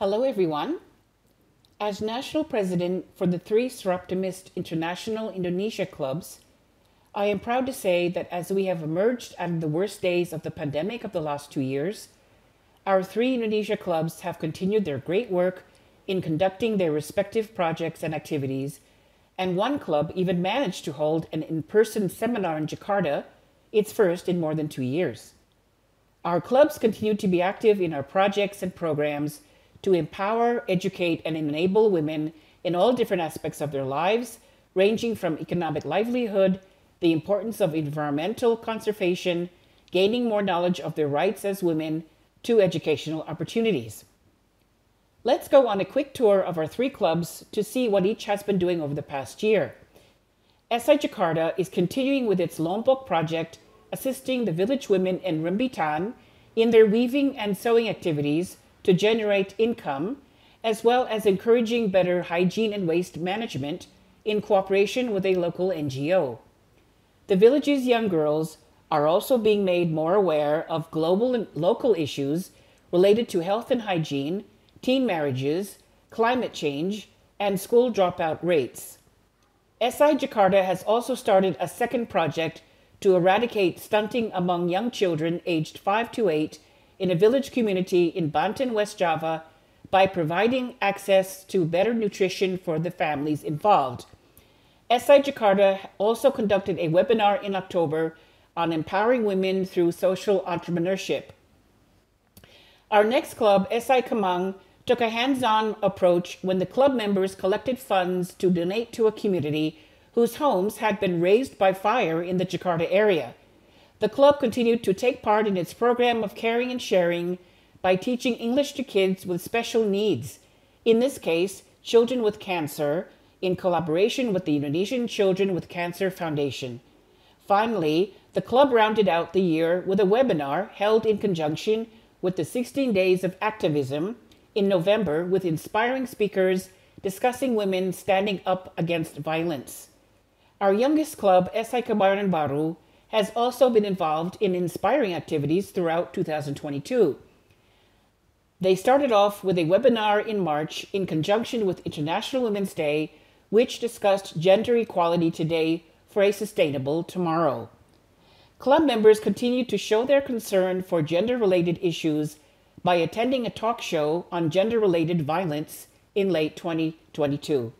Hello, everyone. As national president for the three Soroptimist International Indonesia clubs, I am proud to say that as we have emerged out of the worst days of the pandemic of the last two years, our three Indonesia clubs have continued their great work in conducting their respective projects and activities, and one club even managed to hold an in person seminar in Jakarta, its first in more than two years. Our clubs continue to be active in our projects and programs to empower, educate, and enable women in all different aspects of their lives, ranging from economic livelihood, the importance of environmental conservation, gaining more knowledge of their rights as women, to educational opportunities. Let's go on a quick tour of our three clubs to see what each has been doing over the past year. SI Jakarta is continuing with its Lombok project, assisting the village women in Rembitan in their weaving and sewing activities to generate income, as well as encouraging better hygiene and waste management in cooperation with a local NGO. The village's young girls are also being made more aware of global and local issues related to health and hygiene, teen marriages, climate change, and school dropout rates. SI Jakarta has also started a second project to eradicate stunting among young children aged 5 to 8 in a village community in Banten, West Java, by providing access to better nutrition for the families involved. SI Jakarta also conducted a webinar in October on empowering women through social entrepreneurship. Our next club, SI Kemang, took a hands on approach when the club members collected funds to donate to a community whose homes had been razed by fire in the Jakarta area. The club continued to take part in its program of caring and sharing by teaching English to kids with special needs, in this case, children with cancer, in collaboration with the Indonesian Children with Cancer Foundation. Finally, the club rounded out the year with a webinar held in conjunction with the 16 Days of Activism in November with inspiring speakers discussing women standing up against violence. Our youngest club, SI Kebayoran Baru, has also been involved in inspiring activities throughout 2022. They started off with a webinar in March in conjunction with International Women's Day, which discussed gender equality today for a sustainable tomorrow. Club members continued to show their concern for gender related issues by attending a talk show on gender related violence in late 2022.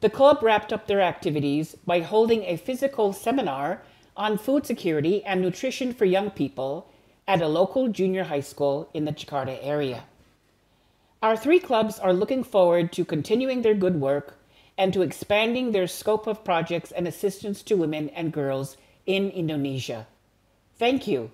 The club wrapped up their activities by holding a physical seminar on food security and nutrition for young people at a local junior high school in the Jakarta area. Our three clubs are looking forward to continuing their good work and to expanding their scope of projects and assistance to women and girls in Indonesia. Thank you.